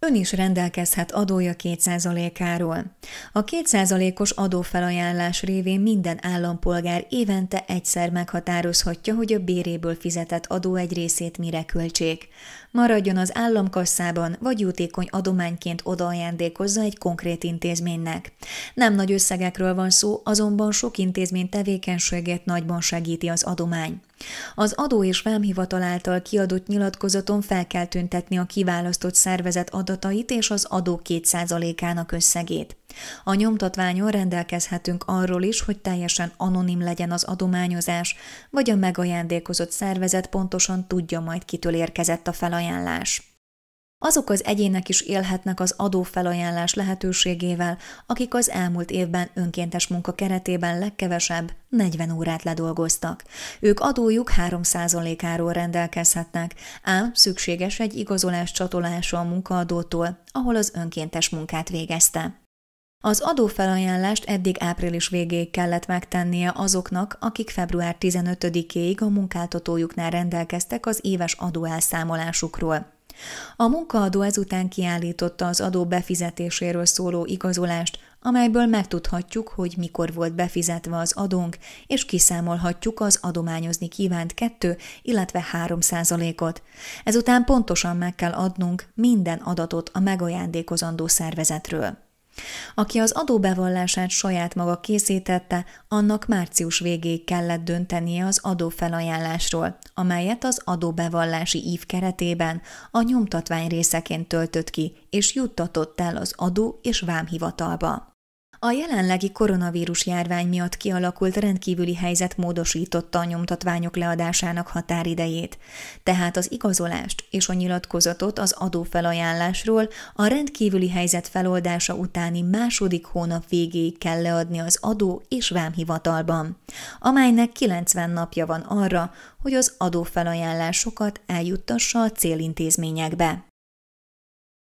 Ön is rendelkezhet adója 2%-áról. A 2%-os adófelajánlás révén minden állampolgár évente egyszer meghatározhatja, hogy a béréből fizetett adó egy részét mire költsék. Maradjon az államkasszában, vagy jótékony adományként odaajándékozza egy konkrét intézménynek. Nem nagy összegekről van szó, azonban sok intézmény tevékenységét nagyban segíti az adomány. Az adó és vámhivatal által kiadott nyilatkozaton fel kell tüntetni a kiválasztott szervezet adatait és az adó 2%-ának összegét. A nyomtatványon rendelkezhetünk arról is, hogy teljesen anonim legyen az adományozás, vagy a megajándékozott szervezet pontosan tudja majd, kitől érkezett a felajánlás. Azok az egyének is élhetnek az adófelajánlás lehetőségével, akik az elmúlt évben önkéntes munka keretében legkevesebb 40 órát ledolgoztak. Ők adójuk 3%-áról rendelkezhetnek, ám szükséges egy igazolás csatolása a munkaadótól, ahol az önkéntes munkát végezte. Az adófelajánlást eddig április végéig kellett megtennie azoknak, akik február 15-éig a munkáltatójuknál rendelkeztek az éves adóelszámolásukról. A munkaadó ezután kiállította az adó befizetéséről szóló igazolást, amelyből megtudhatjuk, hogy mikor volt befizetve az adónk, és kiszámolhatjuk az adományozni kívánt 2, illetve 3 százalékot. Ezután pontosan meg kell adnunk minden adatot a megajándékozandó szervezetről. Aki az adóbevallását saját maga készítette, annak március végéig kellett döntenie az adófelajánlásról, amelyet az adóbevallási ív keretében a nyomtatvány részeként töltött ki, és juttatott el az adó és vámhivatalba. A jelenlegi koronavírus járvány miatt kialakult rendkívüli helyzet módosította a nyomtatványok leadásának határidejét, tehát az igazolást és a nyilatkozatot az adófelajánlásról a rendkívüli helyzet feloldása utáni második hónap végéig kell leadni az adó és vámhivatalban, amelynek 90 napja van arra, hogy az adófelajánlásokat eljuttassa a célintézményekbe.